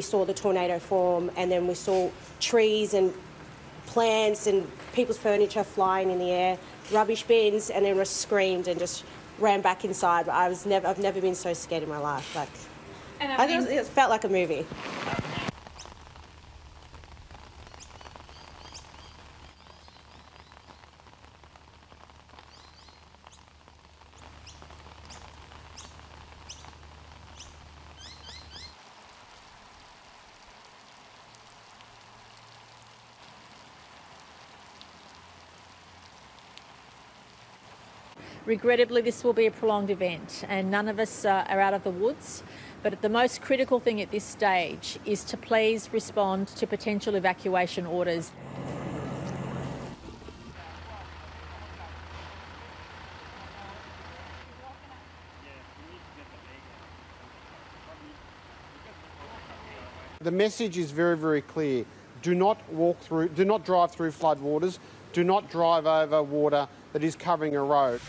We saw the tornado form, and then we saw trees and plants and people's furniture flying in the air, rubbish bins, and then we screamed and just ran back inside. But I was never, I've never been so scared in my life. Like, And I think it, was, it felt like a movie. Regrettably, this will be a prolonged event, and none of us uh, are out of the woods. But the most critical thing at this stage is to please respond to potential evacuation orders. The message is very, very clear. Do not walk through, do not drive through floodwaters. Do not drive over water that is covering a road.